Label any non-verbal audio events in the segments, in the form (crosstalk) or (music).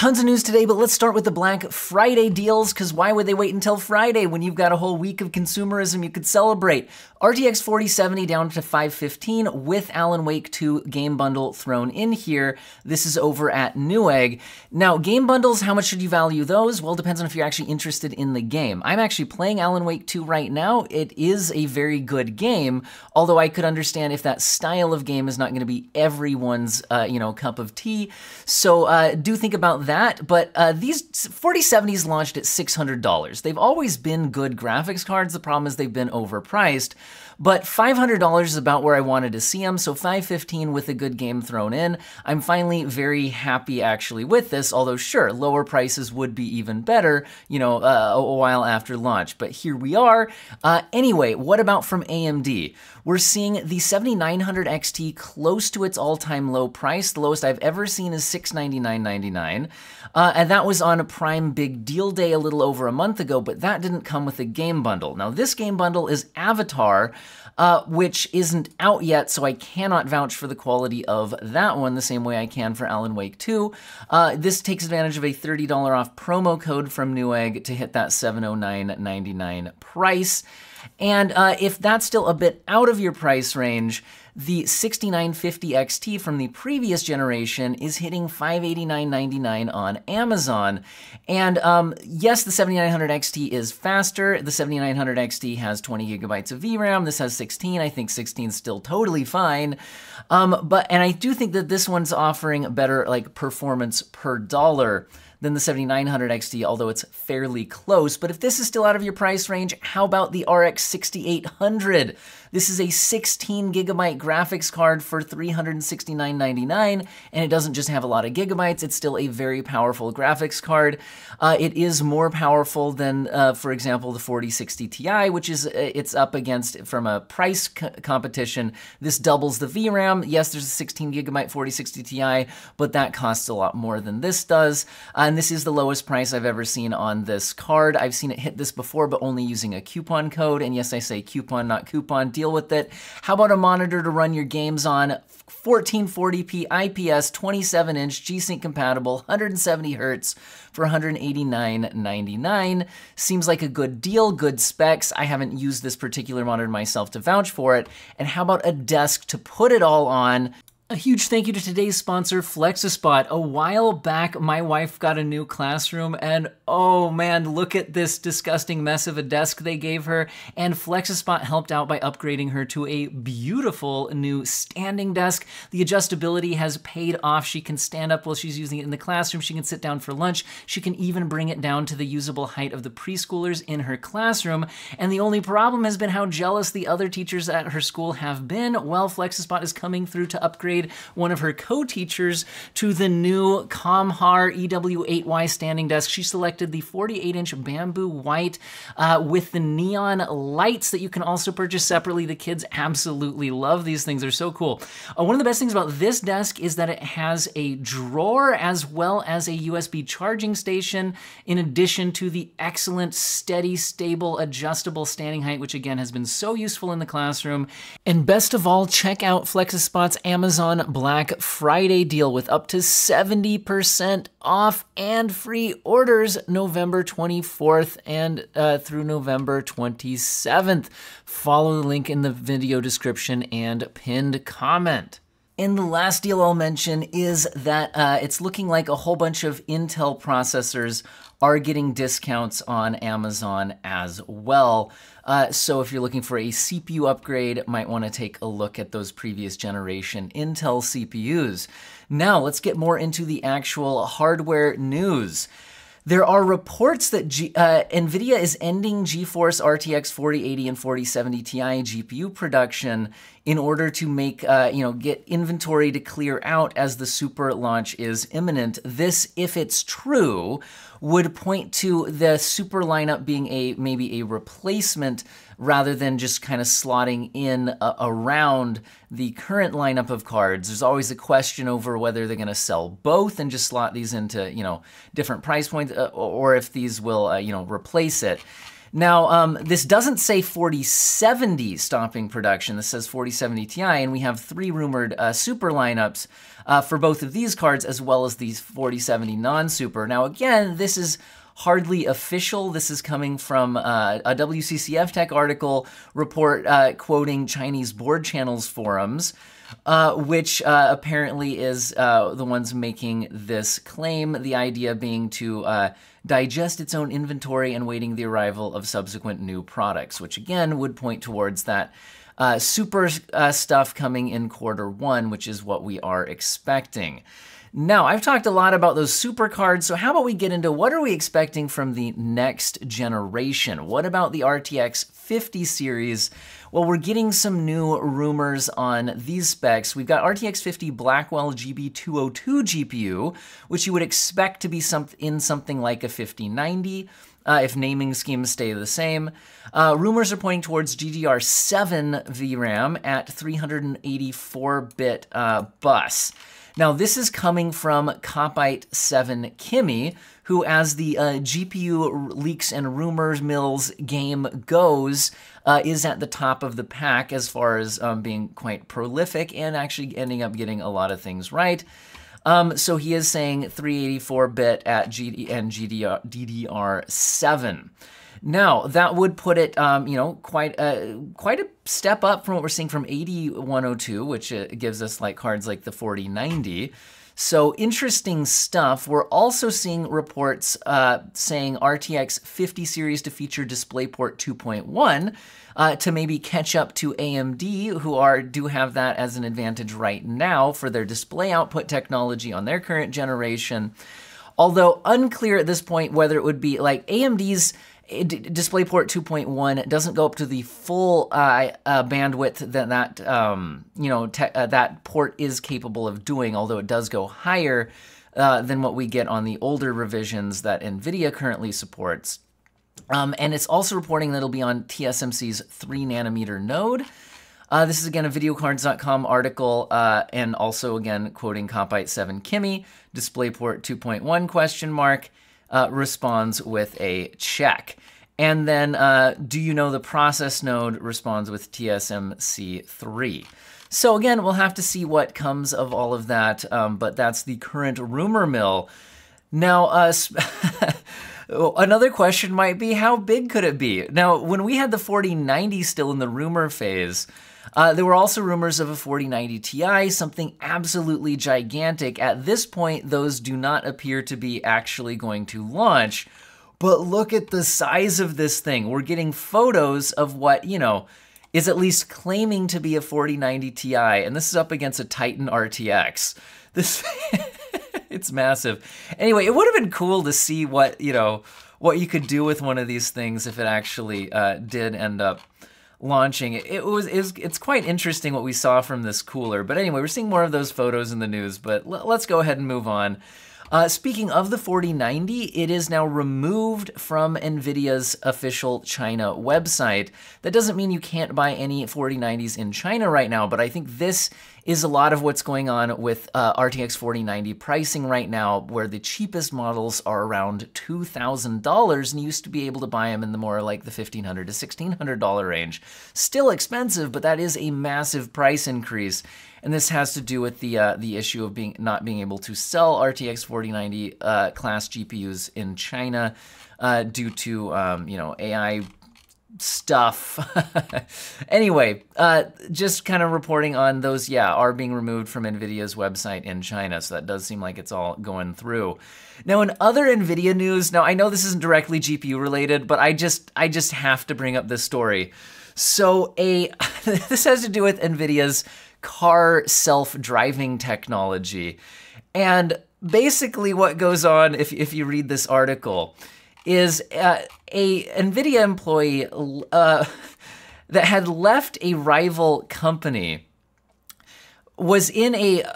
Tons of news today, but let's start with the Black Friday deals, because why would they wait until Friday when you've got a whole week of consumerism you could celebrate? RTX 4070 down to 515 with Alan Wake 2 game bundle thrown in here. This is over at Newegg. Now, game bundles, how much should you value those? Well, depends on if you're actually interested in the game. I'm actually playing Alan Wake 2 right now. It is a very good game, although I could understand if that style of game is not going to be everyone's, uh, you know, cup of tea. So uh, do think about that, but uh, these 4070s launched at $600. They've always been good graphics cards. The problem is they've been overpriced. But $500 is about where I wanted to see them, so 515 with a good game thrown in. I'm finally very happy actually with this, although sure, lower prices would be even better, you know, uh, a while after launch. But here we are. Uh, anyway, what about from AMD? We're seeing the 7900 XT close to its all-time low price. The lowest I've ever seen is $699.99. Uh, and that was on a Prime Big Deal Day a little over a month ago, but that didn't come with a game bundle. Now, this game bundle is Avatar, uh, which isn't out yet, so I cannot vouch for the quality of that one the same way I can for Alan Wake 2. Uh, this takes advantage of a $30 off promo code from Newegg to hit that $709.99 price. And uh, if that's still a bit out of your price range, the 6950 XT from the previous generation is hitting 589.99 on Amazon. And um, yes, the 7900 XT is faster. The 7900 XT has 20 gigabytes of VRAM. This has 16. I think 16 is still totally fine. Um, but and I do think that this one's offering better like performance per dollar than the 7900 XT, although it's fairly close. But if this is still out of your price range, how about the RX 6800? This is a 16 gigabyte graphics card for $369.99, and it doesn't just have a lot of gigabytes, it's still a very powerful graphics card. Uh, it is more powerful than, uh, for example, the 4060 Ti, which is uh, it's up against from a price competition. This doubles the VRAM. Yes, there's a 16 gigabyte 4060 Ti, but that costs a lot more than this does. Uh, and this is the lowest price I've ever seen on this card. I've seen it hit this before, but only using a coupon code. And yes, I say coupon, not coupon deal with it. How about a monitor to run your games on? 1440p IPS, 27 inch, G-Sync compatible, 170 hertz for 189.99. Seems like a good deal, good specs. I haven't used this particular monitor myself to vouch for it. And how about a desk to put it all on? A huge thank you to today's sponsor, Flexispot. A while back, my wife got a new classroom, and oh man, look at this disgusting mess of a desk they gave her. And Flexispot helped out by upgrading her to a beautiful new standing desk. The adjustability has paid off. She can stand up while she's using it in the classroom. She can sit down for lunch. She can even bring it down to the usable height of the preschoolers in her classroom. And the only problem has been how jealous the other teachers at her school have been. Well, Flexispot is coming through to upgrade one of her co-teachers to the new Comhar EW8Y standing desk. She selected the 48-inch bamboo white uh, with the neon lights that you can also purchase separately. The kids absolutely love these things. They're so cool. Uh, one of the best things about this desk is that it has a drawer as well as a USB charging station in addition to the excellent, steady, stable, adjustable standing height, which again has been so useful in the classroom. And best of all, check out Flexispot's Amazon Amazon Black Friday deal with up to 70% off and free orders November 24th and uh, through November 27th. Follow the link in the video description and pinned comment. And the last deal I'll mention is that uh, it's looking like a whole bunch of Intel processors are getting discounts on Amazon as well. Uh, so if you're looking for a CPU upgrade, might want to take a look at those previous generation Intel CPUs. Now let's get more into the actual hardware news. There are reports that G uh, NVIDIA is ending GeForce RTX 4080 and 4070 Ti GPU production in order to make, uh, you know, get inventory to clear out as the super launch is imminent. This, if it's true, would point to the super lineup being a maybe a replacement rather than just kind of slotting in uh, around the current lineup of cards. There's always a question over whether they're going to sell both and just slot these into, you know, different price points uh, or if these will, uh, you know, replace it. Now, um, this doesn't say 4070 stopping production. This says 4070 Ti, and we have three rumored uh, super lineups uh, for both of these cards, as well as these 4070 non-super. Now, again, this is hardly official. This is coming from uh, a WCCF Tech article report uh, quoting Chinese board channels forums. Uh, which uh, apparently is uh, the ones making this claim. The idea being to uh, digest its own inventory and waiting the arrival of subsequent new products, which again would point towards that super stuff coming in quarter one, which is what we are expecting. Now, I've talked a lot about those super cards, so how about we get into what are we expecting from the next generation? What about the RTX 50 series? Well, we're getting some new rumors on these specs. We've got RTX 50 Blackwell GB202 GPU, which you would expect to be some, in something like a 5090. Uh, if naming schemes stay the same. Uh, rumors are pointing towards GDDR7 VRAM at 384-bit uh, bus. Now, this is coming from Kopite7kimi, who, as the uh, GPU leaks and rumors mills game goes, uh, is at the top of the pack as far as um, being quite prolific and actually ending up getting a lot of things right. Um, so he is saying 384 bit at GD and GDR, DDR7. Now that would put it, um, you know, quite a quite a step up from what we're seeing from AD102, which uh, gives us like cards like the 4090. So interesting stuff. We're also seeing reports uh, saying RTX 50 series to feature DisplayPort 2.1 uh, to maybe catch up to AMD, who are do have that as an advantage right now for their display output technology on their current generation. Although unclear at this point whether it would be like AMD's DisplayPort 2.1 doesn't go up to the full uh, uh, bandwidth that that um, you know uh, that port is capable of doing, although it does go higher uh, than what we get on the older revisions that NVIDIA currently supports. Um, and it's also reporting that it'll be on TSMC's 3 nanometer node. Uh, this is again a videocardz.com article, uh, and also again quoting Kopite7kimi, DisplayPort 2.1 question mark uh, responds with a check. And then, uh, do you know the process node responds with TSMC3. So again, we'll have to see what comes of all of that, um, but that's the current rumor mill. Now, uh, (laughs) another question might be, how big could it be? Now, when we had the 4090 still in the rumor phase, uh, there were also rumors of a 4090 Ti, something absolutely gigantic. At this point, those do not appear to be actually going to launch. But look at the size of this thing. We're getting photos of what, you know, is at least claiming to be a 4090 Ti, and this is up against a Titan RTX. (laughs) This, it's massive. Anyway, it would have been cool to see what, you know, what you could do with one of these things if it actually uh, did end up launching. It was, was, it's quite interesting what we saw from this cooler. But anyway, we're seeing more of those photos in the news. But let's go ahead and move on. Uh, speaking of the 4090, it is now removed from NVIDIA's official China website. That doesn't mean you can't buy any 4090s in China right now, but I think this is a lot of what's going on with uh, RTX 4090 pricing right now, where the cheapest models are around $2,000 and you used to be able to buy them in the more like the 1,500 to $1,600 range. Still expensive, but that is a massive price increase. And this has to do with the uh, the issue of being not being able to sell RTX 4090 uh, class GPUs in China uh, due to um, you know AI stuff. (laughs) anyway, uh, just kind of reporting on those, yeah, are being removed from NVIDIA's website in China. So that does seem like it's all going through. Now, in other NVIDIA news, now I know this isn't directly GPU related, but I just I just have to bring up this story. So a (laughs) this has to do with NVIDIA's car self-driving technology. And basically what goes on if, if you read this article is uh, a NVIDIA employee uh, (laughs) that had left a rival company was in a (laughs)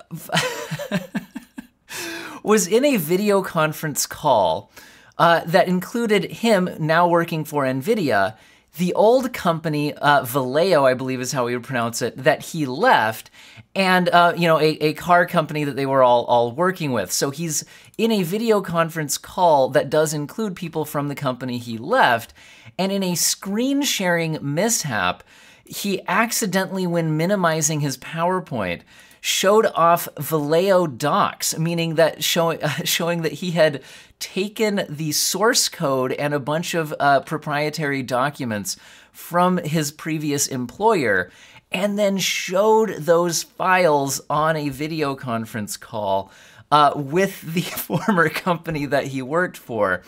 was in a video conference call uh, that included him now working for NVIDIA the old company, uh, Vallejo, I believe is how we would pronounce it, that he left, and uh, you know a, a car company that they were all all working with. So he's in a video conference call that does include people from the company he left, and in a screen sharing mishap, he accidentally, when minimizing his PowerPoint, showed off Vallejo docs, meaning that showing uh, (laughs) showing that he had taken the source code and a bunch of uh, proprietary documents from his previous employer and then showed those files on a video conference call uh, with the (laughs) former company that he worked for.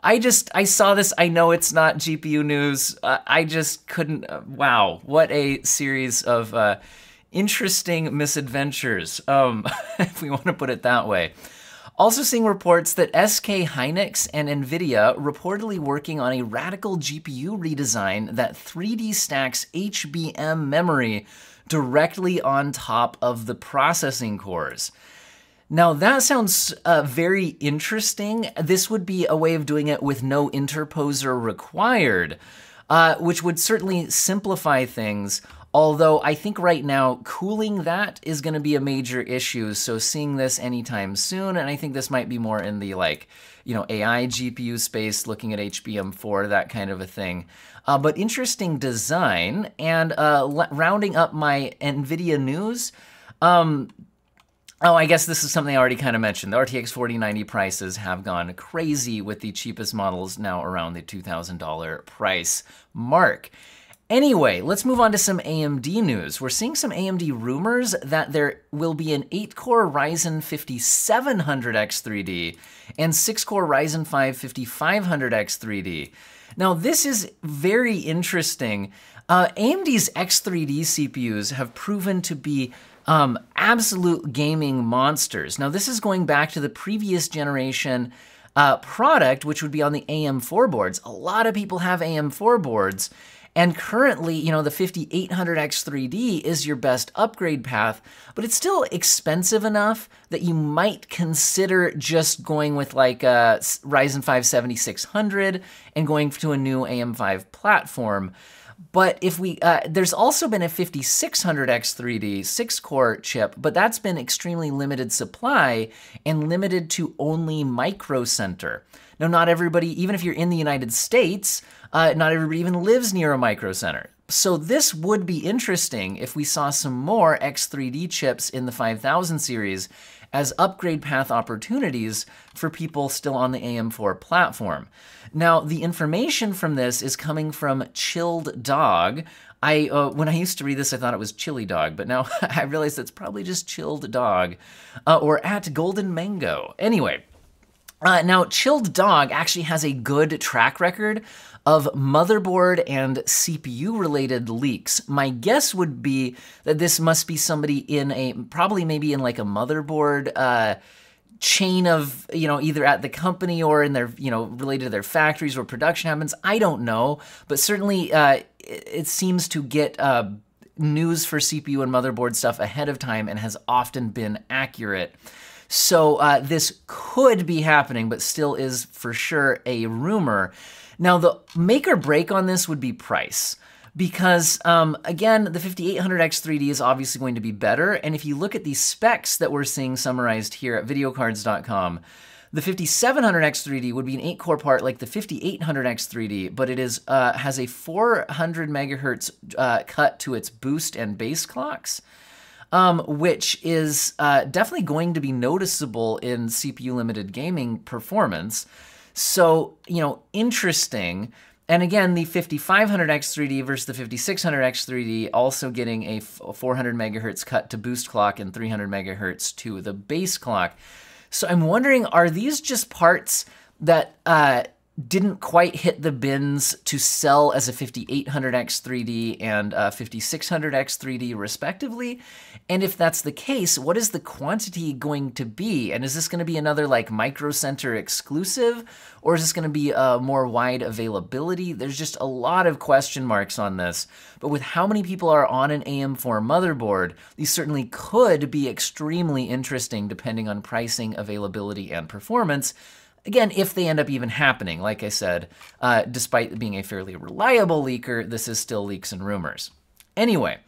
I just I saw this. I know it's not GPU news. Uh, I just couldn't. Uh, wow, what a series of uh, interesting misadventures, um, (laughs) if we want to put it that way. Also seeing reports that SK Hynix and NVIDIA reportedly working on a radical GPU redesign that 3D stacks HBM memory directly on top of the processing cores. Now that sounds uh, very interesting. This would be a way of doing it with no interposer required, uh, which would certainly simplify things, Although I think right now cooling that is going to be a major issue. So seeing this anytime soon, and I think this might be more in the like, you know, AI GPU space, looking at HBM4, that kind of a thing. Uh, but interesting design and uh, rounding up my NVIDIA news. Um, Oh, I guess this is something I already kind of mentioned. The RTX 4090 prices have gone crazy with the cheapest models now around the $2,000 price mark. Anyway, let's move on to some AMD news. We're seeing some AMD rumors that there will be an 8-core Ryzen 5700X3D and 6-core Ryzen 5 5500X3D. Now, this is very interesting. Uh, AMD's X3D CPUs have proven to be um, absolute gaming monsters. Now, this is going back to the previous generation uh, product, which would be on the AM4 boards. A lot of people have AM4 boards, and currently, you know, the 5800X3D is your best upgrade path, but it's still expensive enough that you might consider just going with like a Ryzen 5 7600 and going to a new AM5 platform. But if we, uh, there's also been a 5600X3D six core chip, but that's been extremely limited supply and limited to only Micro Center. Now, not everybody, even if you're in the United States, uh, not everybody even lives near a micro center. So this would be interesting if we saw some more X3D chips in the 5000 series as upgrade path opportunities for people still on the AM4 platform. Now, the information from this is coming from Chilled Dog. I uh, when I used to read this, I thought it was Chili Dog, but now (laughs) I realize it's probably just Chilled Dog, uh, or at Golden Mango. Anyway, uh, now, Chilled Dog actually has a good track record of motherboard and CPU related leaks. My guess would be that this must be somebody in a, probably maybe in like a motherboard uh, chain of, you know, either at the company or in their, you know, related to their factories where production happens. I don't know, but certainly uh, it, it, seems to get uh, news for CPU and motherboard stuff ahead of time and has often been accurate. So uh, this could be happening, but still is for sure a rumor. Now, the make or break on this would be price. Because, um, again, the 5800X3D is obviously going to be better. And if you look at the specs that we're seeing summarized here at videocardz.com, the 5700X3D would be an 8-core part like the 5800X3D, but it is uh, has a 400 megahertz uh, cut to its boost and base clocks um, which is uh, definitely going to be noticeable in CPU limited gaming performance. So, you know, interesting. And again, the 5500X3D versus the 5600X3D also getting a 400 megahertz cut to boost clock and 300 megahertz to the base clock. So I'm wondering, are these just parts that uh, didn't quite hit the bins to sell as a 5800X3D and a 5600X3D respectively? And if that's the case, what is the quantity going to be? And is this going to be another like Micro Center exclusive or is this going to be a more wide availability? There's just a lot of question marks on this. But with how many people are on an AM4 motherboard, these certainly could be extremely interesting depending on pricing, availability, and performance Again, if they end up even happening, like I said, uh, despite being a fairly reliable leaker, this is still leaks and rumors. Anyway,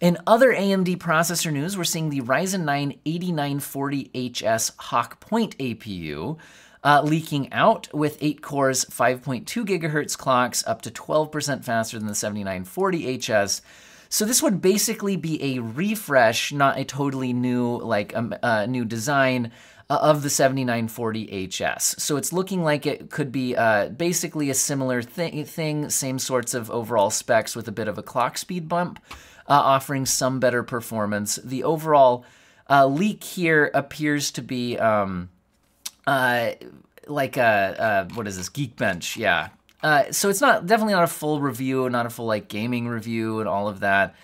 in other AMD processor news, we're seeing the Ryzen 9 8940HS Hawk Point APU uh, leaking out with 8 cores, 5.2 gigahertz clocks, up to 12% faster than the 7940HS. So this would basically be a refresh, not a totally new, like um, uh, new design of the 7940HS. So it's looking like it could be uh, basically a similar thi thing, same sorts of overall specs with a bit of a clock speed bump, uh, offering some better performance. The overall uh, leak here appears to be um, uh, like a, what is this, Geekbench, yeah. Uh, so it's not definitely not a full review, not a full like gaming review and all of that.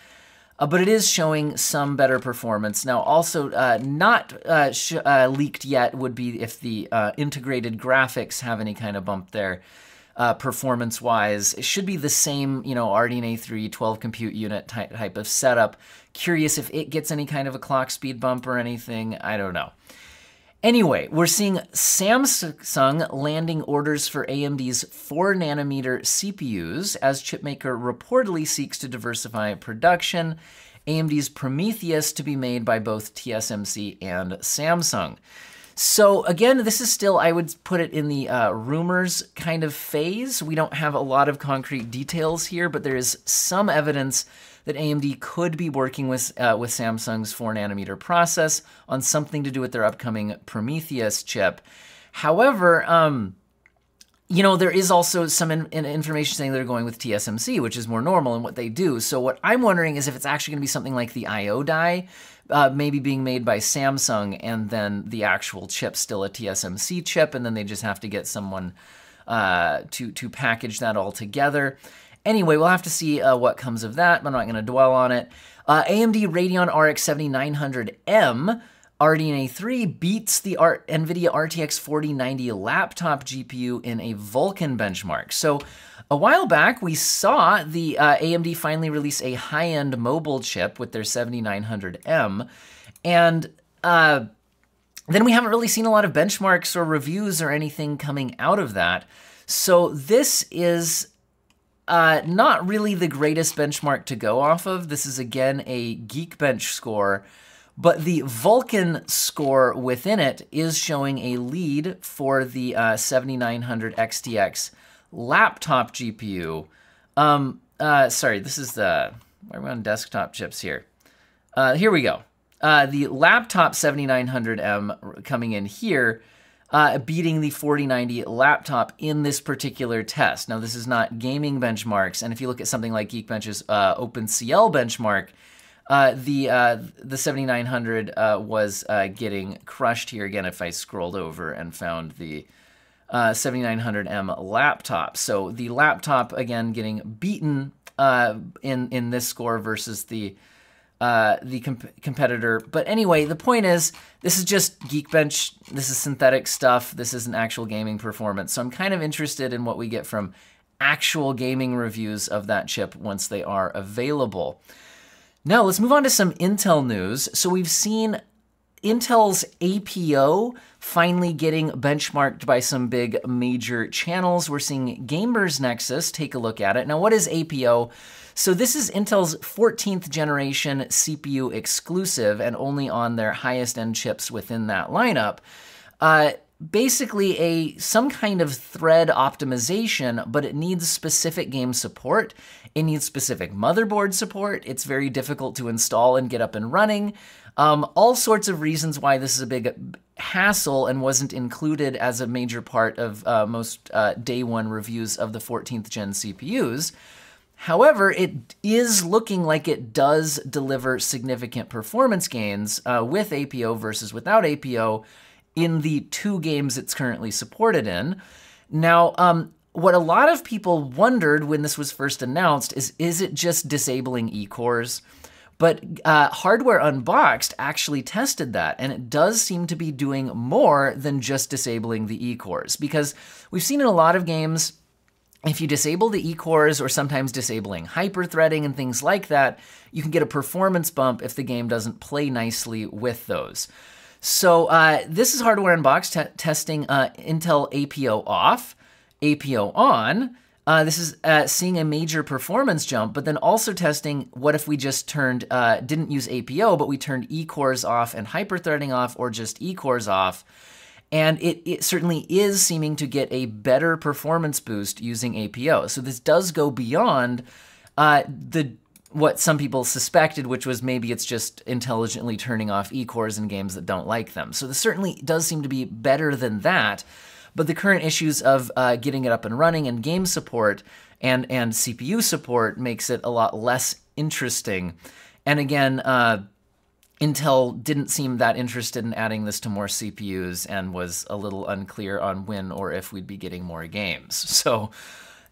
Uh, but it is showing some better performance. Now, also uh, not uh, uh leaked yet would be if the uh, integrated graphics have any kind of bump there. Uh, performance-wise, it should be the same, you know, RDNA 3 12 compute unit type of setup. Curious if it gets any kind of a clock speed bump or anything. I don't know. Anyway, we're seeing Samsung landing orders for AMD's 4 nanometer CPUs as chipmaker reportedly seeks to diversify production. AMD's Prometheus to be made by both TSMC and Samsung. So again, this is still, I would put it in the uh, rumors kind of phase. We don't have a lot of concrete details here, but there is some evidence that AMD could be working with, uh, with Samsung's 4 nanometer process on something to do with their upcoming Prometheus chip. However, um, you know, there is also some in, in information saying they're going with TSMC, which is more normal in what they do. So what I'm wondering is if it's actually going to be something like the I/O die, uh, maybe being made by Samsung, and then the actual chip still a TSMC chip, and then they just have to get someone uh, to to package that all together. Anyway, we'll have to see uh, what comes of that, but I'm not going to dwell on it. Uh, AMD Radeon RX 7900M RDNA 3 beats the NVIDIA RTX 4090 laptop GPU in a Vulkan benchmark. So a while back, we saw the uh, AMD finally release a high-end mobile chip with their 7900M, and uh, then we haven't really seen a lot of benchmarks or reviews or anything coming out of that. So this is uh, not really the greatest benchmark to go off of. This is again a Geekbench score, but the Vulkan score within it is showing a lead for the uh, 7900 XTX laptop GPU. Um, uh, sorry, this is the, why are we on desktop chips here? Uh, here we go. Uh, the laptop 7900M coming in here uh, beating the 4090 laptop in this particular test. Now, this is not gaming benchmarks, and if you look at something like Geekbench's uh, OpenCL benchmark, uh, the uh, the 7900 uh, was uh, getting crushed here again. If I scrolled over and found the 7900M laptop, so the laptop again getting beaten in in this score versus the uh, the comp- competitor. But anyway, the point is, this is just Geekbench. This is synthetic stuff. This isn't actual gaming performance. So I'm kind of interested in what we get from actual gaming reviews of that chip once they are available. Now let's move on to some Intel news. So we've seen Intel's APO finally getting benchmarked by some big major channels. We're seeing Gamers Nexus take a look at it. Now, what is APO? So this is Intel's 14th generation CPU exclusive and only on their highest end chips within that lineup. Uh, basically a some kind of thread optimization, but it needs specific game support. It needs specific motherboard support. It's very difficult to install and get up and running. Um, all sorts of reasons why this is a big hassle and wasn't included as a major part of uh, most uh, day one reviews of the 14th gen CPUs. However, it is looking like it does deliver significant performance gains uh, with APO versus without APO in the two games it's currently supported in. Now, um, what a lot of people wondered when this was first announced is is it just disabling eCores? But uh, Hardware Unboxed actually tested that, and it does seem to be doing more than just disabling the eCores. Because we've seen in a lot of games, if you disable the eCores or sometimes disabling hyperthreading and things like that, you can get a performance bump if the game doesn't play nicely with those. So uh, this is Hardware Unboxed testing uh, Intel APO off, APO on. Uh, this is uh, seeing a major performance jump, but then also testing what if we just turned, uh, didn't use APO, but we turned E cores off and hyperthreading off, or just E cores off. And it, it certainly is seeming to get a better performance boost using APO. So this does go beyond uh, the what some people suspected, which was maybe it's just intelligently turning off E-cores in games that don't like them. So this certainly does seem to be better than that. But the current issues of uh, getting it up and running and game support and, and CPU support makes it a lot less interesting. And again, uh, Intel didn't seem that interested in adding this to more CPUs and was a little unclear on when or if we'd be getting more games. (laughs) So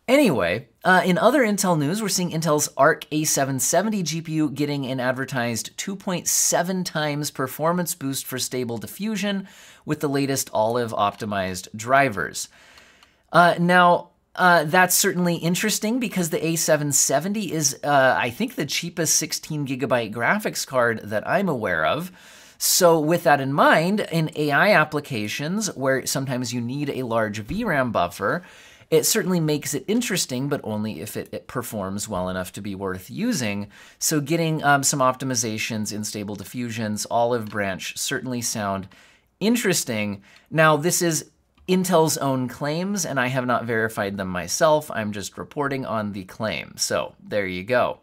Anyway, uh, in other Intel news, we're seeing Intel's Arc A770 GPU getting an advertised 2.7 times performance boost for stable diffusion with the latest Olive optimized drivers. Uh, now, uh, that's certainly interesting because the A770 is, uh, I think, the cheapest 16 gigabyte graphics card that I'm aware of. So, with that in mind, in AI applications where sometimes you need a large VRAM buffer, it certainly makes it interesting, but only if it, it performs well enough to be worth using. So getting um, some optimizations in stable diffusions, olive branch certainly sound interesting. Now, this is Intel's own claims, and I have not verified them myself. I'm just reporting on the claim. So there you go.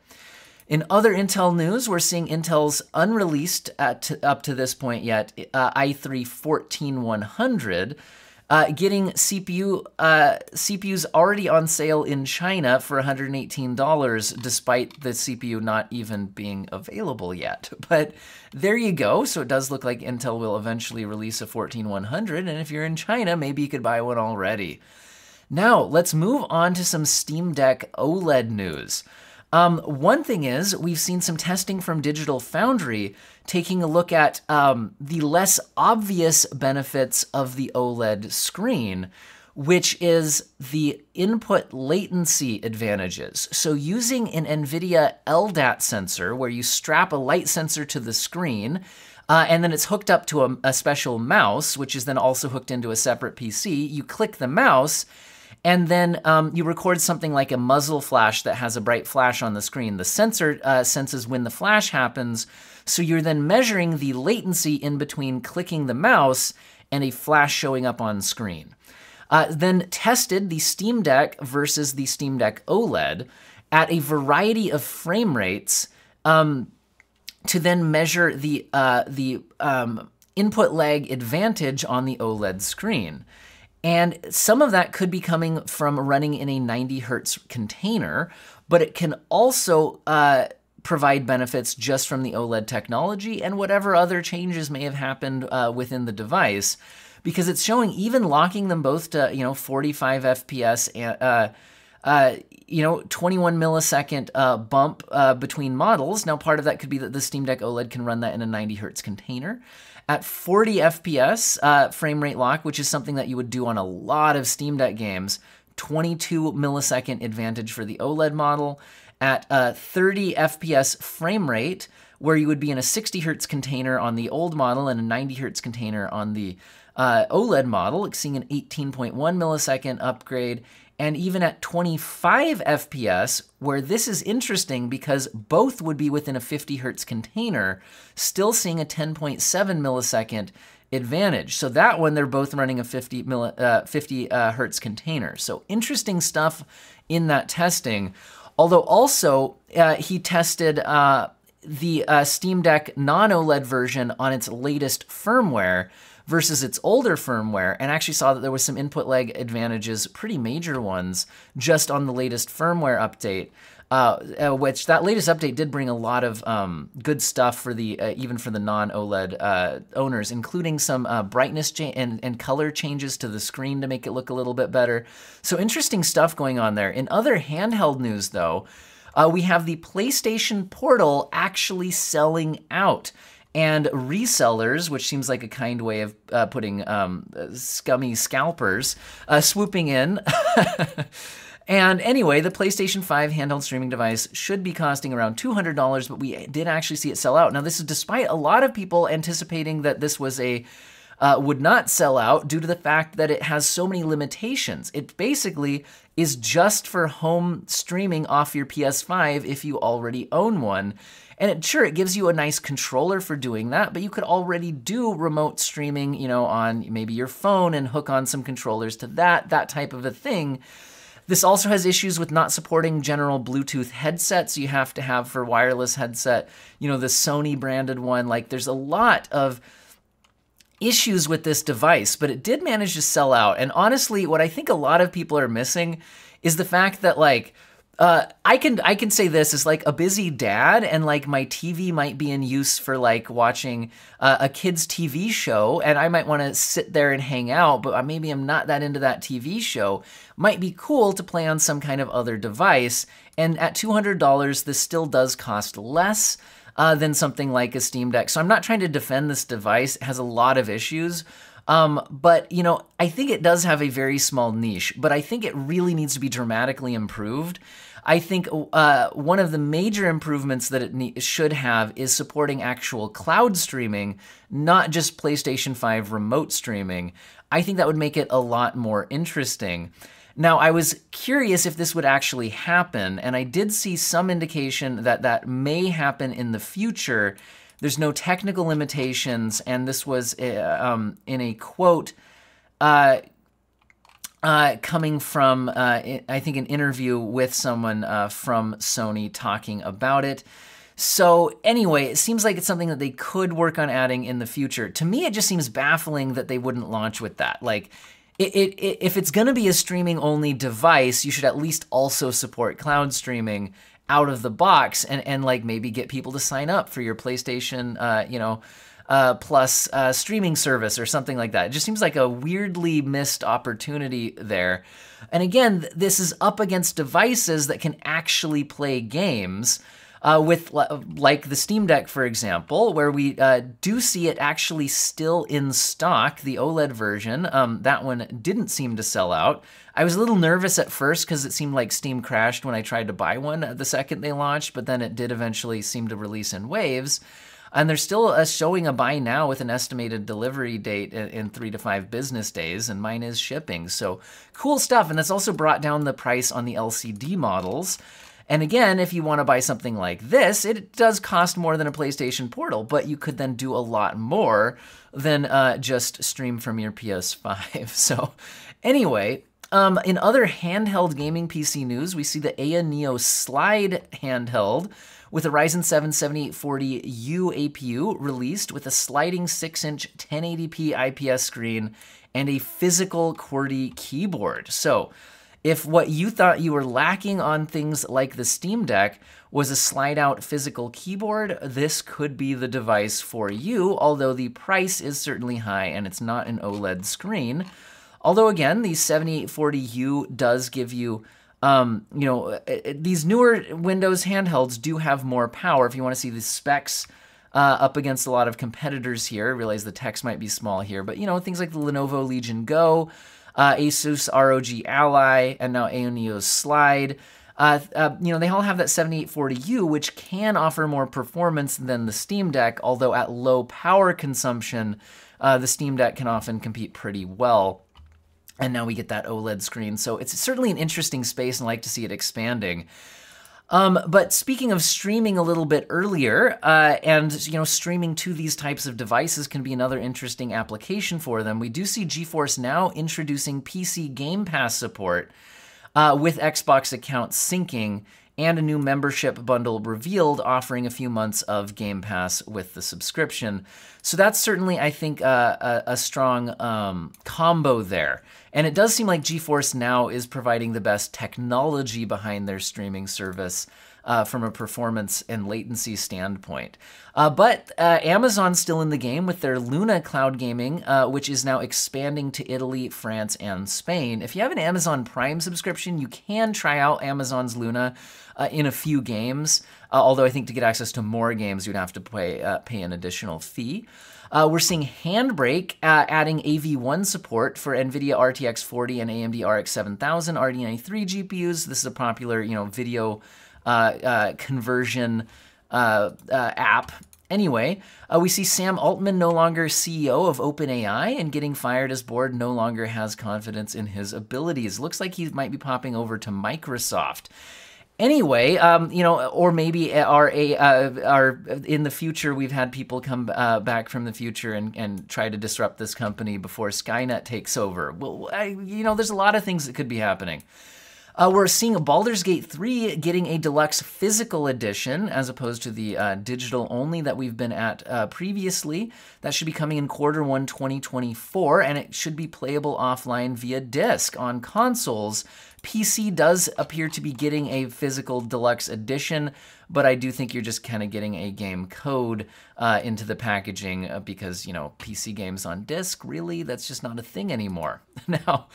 In other Intel news, we're seeing Intel's unreleased at, up to this point yet uh, i3 14100 uh, getting CPU uh, CPUs already on sale in China for $118, despite the CPU not even being available yet. (laughs) But there you go. So it does look like Intel will eventually release a 14100, and if you're in China, maybe you could buy one already. Now, let's move on to some Steam Deck OLED news. Um, one thing is, we've seen some testing from Digital Foundry taking a look at um, the less obvious benefits of the OLED screen, which is the input latency advantages. So, using an NVIDIA LDAT sensor, where you strap a light sensor to the screen, uh, and then it's hooked up to a, a special mouse, which is then also hooked into a separate PC. You click the mouse, and then um, you record something like a muzzle flash that has a bright flash on the screen. The sensor uh, senses when the flash happens, so you're then measuring the latency in between clicking the mouse and a flash showing up on screen. Uh, then tested the Steam Deck versus the Steam Deck OLED at a variety of frame rates um, to then measure the uh, the um, input lag advantage on the OLED screen. And some of that could be coming from running in a 90 hertz container, but it can also uh, provide benefits just from the OLED technology and whatever other changes may have happened uh, within the device, because it's showing even locking them both to you know 45 FPS and uh, uh, you know 21 millisecond uh, bump uh, between models. Now part of that could be that the Steam Deck OLED can run that in a 90 hertz container at 40 FPS uh, frame rate lock, which is something that you would do on a lot of Steam Deck games, 22 millisecond advantage for the OLED model. At uh, 30 FPS frame rate, where you would be in a 60 hertz container on the old model and a 90 hertz container on the uh, OLED model, seeing an 18.1 millisecond upgrade and even at 25 FPS, where this is interesting because both would be within a 50 hertz container, still seeing a 10.7 millisecond advantage. So that one, they're both running a 50, milli, uh, 50 uh, hertz container. So interesting stuff in that testing. Although also, uh, he tested uh, the uh, Steam Deck non OLED version on its latest firmware versus its older firmware and actually saw that there was some input lag advantages, pretty major ones, just on the latest firmware update. Uh, uh, which that latest update did bring a lot of um, good stuff for the uh, even for the non-OLED uh, owners, including some uh, brightness and, and color changes to the screen to make it look a little bit better. So interesting stuff going on there. In other handheld news, though, uh, we have the PlayStation Portal actually selling out and resellers, which seems like a kind way of uh, putting um, scummy scalpers, uh, swooping in. (laughs) And anyway, the PlayStation 5 handheld streaming device should be costing around $200, but we did actually see it sell out. Now, this is despite a lot of people anticipating that this was a uh, would not sell out due to the fact that it has so many limitations. It basically is just for home streaming off your PS5 if you already own one. And it, sure, it gives you a nice controller for doing that, but you could already do remote streaming, you know, on maybe your phone and hook on some controllers to that, that type of a thing. This also has issues with not supporting general Bluetooth headsets you have to have for wireless headset. You know, the Sony branded one. Like, there's a lot of issues with this device, but it did manage to sell out. And honestly, what I think a lot of people are missing is the fact that like uh, I can I can say this is like a busy dad, and like my TV might be in use for like watching uh, a kids TV show, and I might want to sit there and hang out, but maybe I'm not that into that TV show. Might be cool to play on some kind of other device, and at two hundred dollars, this still does cost less uh, than something like a Steam Deck. So I'm not trying to defend this device. It has a lot of issues. Um, but, you know, I think it does have a very small niche, but I think it really needs to be dramatically improved. I think uh, one of the major improvements that it should have is supporting actual cloud streaming, not just PlayStation 5 remote streaming. I think that would make it a lot more interesting. Now, I was curious if this would actually happen, and I did see some indication that that may happen in the future. There's no technical limitations, and this was uh, um, in a quote uh, uh, coming from, uh, I think, an interview with someone uh, from Sony talking about it. So, anyway, it seems like it's something that they could work on adding in the future. To me, it just seems baffling that they wouldn't launch with that. Like, it, it, it, if it's going to be a streaming only device, you should at least also support cloud streaming out of the box and, and like maybe get people to sign up for your PlayStation, uh, you know, uh, plus uh, streaming service or something like that. It just seems like a weirdly missed opportunity there. And again, this is up against devices that can actually play games uh, with like the Steam Deck, for example, where we uh, do see it actually still in stock, the OLED version. Um, that one didn't seem to sell out. I was a little nervous at first because it seemed like Steam crashed when I tried to buy one the second they launched, but then it did eventually seem to release in waves. And they're still uh, showing a buy now with an estimated delivery date in, in, three to five business days, and mine is shipping. So cool stuff. And that's also brought down the price on the LCD models. And again, if you want to buy something like this, it does cost more than a PlayStation Portal, but you could then do a lot more than uh, just stream from your PS5. (laughs) So, anyway, um, in other handheld gaming PC news, we see the Ayaneo Slide handheld with a Ryzen 7 7840U APU released with a sliding 6 inch 1080p IPS screen and a physical QWERTY keyboard. So, if what you thought you were lacking on things like the Steam Deck was a slide out physical keyboard, this could be the device for you, although the price is certainly high and it's not an OLED screen. Although, again, the 7840U does give you um, you know, uh, uh, these newer Windows handhelds do have more power. If you want to see the specs uh, up against a lot of competitors here, I realize the text might be small here, but you know, things like the Lenovo Legion Go, uh, Asus ROG Ally, and now Ayaneo Slide. Uh, uh, you know, they all have that 7840U, which can offer more performance than the Steam Deck, although at low power consumption, uh, the Steam Deck can often compete pretty well. And now we get that OLED screen. So it's certainly an interesting space and I like to see it expanding. Um, but speaking of streaming a little bit earlier, uh, and you know, streaming to these types of devices can be another interesting application for them. We do see GeForce now introducing PC Game Pass support uh, with Xbox account syncing and a new membership bundle revealed offering a few months of Game Pass with the subscription. So that's certainly, I think, a, a, strong um, combo there. And it does seem like GeForce Now is providing the best technology behind their streaming service uh, from a performance and latency standpoint. Uh, but uh, Amazon's still in the game with their Luna cloud gaming, uh, which is now expanding to Italy, France, and Spain. If you have an Amazon Prime subscription, you can try out Amazon's Luna uh, in a few games. Uh, although I think to get access to more games, you'd have to pay uh, pay an additional fee. Uh, we're seeing Handbrake uh, adding AV1 support for NVIDIA RTX 40 and AMD RX 7000 RDNA3 GPUs. This is a popular, you know, video uh, uh conversion uh, uh, app. Anyway, we see Sam Altman no longer CEO of OpenAI and getting fired as board no longer has confidence in his abilities. Looks like he might be popping over to Microsoft. Anyway, um, you know, or maybe our uh, our in the future we've had people come uh, back from the future and, and try to disrupt this company before Skynet takes over. Well, I, you know, there's a lot of things that could be happening. Uh, we're seeing Baldur's Gate 3 getting a deluxe physical edition as opposed to the uh, digital only that we've been at uh, previously. That should be coming in quarter one 2024, and it should be playable offline via disc on consoles PC does appear to be getting a physical deluxe edition, but I do think you're just kind of getting a game code uh, into the packaging uh, because, you know, PC games on disc, really, that's just not a thing anymore. (laughs) now,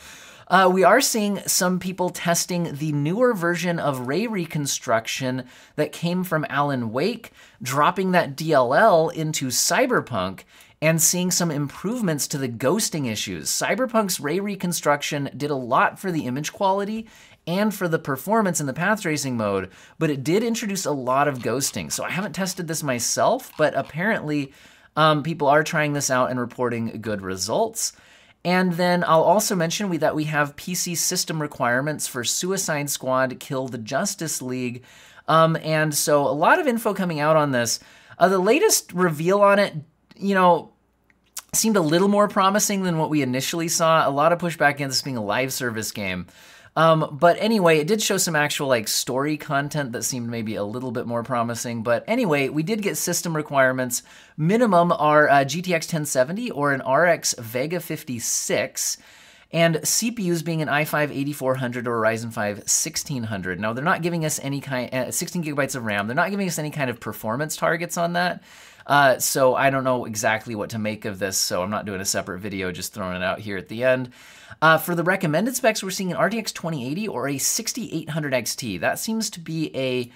uh, we are seeing some people testing the newer version of ray reconstruction that came from Alan Wake, dropping that DLL into Cyberpunk and seeing some improvements to the ghosting issues. Cyberpunk's ray reconstruction did a lot for the image quality and for the performance in the path tracing mode, but it did introduce a lot of ghosting. So I haven't tested this myself, but apparently um, people are trying this out and reporting good results. And then I'll also mention we, that we have PC system requirements for Suicide Squad Kill the Justice League. Um, and so a lot of info coming out on this. Uh, the latest reveal on it, you know, seemed a little more promising than what we initially saw. A lot of pushback against this being a live service game. Um, but anyway, it did show some actual like story content that seemed maybe a little bit more promising. But anyway, we did get system requirements. Minimum are uh, GTX 1070 or an RX Vega 56 and CPUs being an i5 8400 or Ryzen 5 1600. Now, they're not giving us any kind, uh, 16 gigabytes of RAM, they're not giving us any kind of performance targets on that. Uh, so I don't know exactly what to make of this, so I'm not doing a separate video, just throwing it out here at the end. Uh, for the recommended specs, we're seeing an RTX 2080 or a 6800 XT. That seems to be a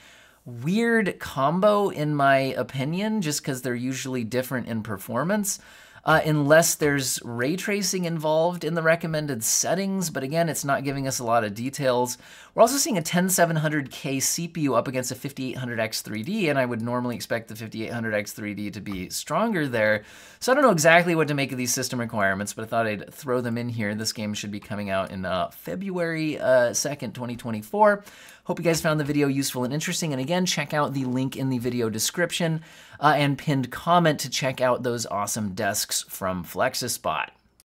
weird combo in my opinion, just because they're usually different in performance uh, unless there's ray tracing involved in the recommended settings, but again, it's not giving us a lot of details. We're also seeing a 10700K CPU up against a 5800X3D, and I would normally expect the 5800X3D to be stronger there. So I don't know exactly what to make of these system requirements, but I thought I'd throw them in here. This game should be coming out in uh, February uh, 2nd, 2024. Hope you guys found the video useful and interesting. And again, check out the link in the video description uh, and pinned comment to check out those awesome desks from FlexiSpot.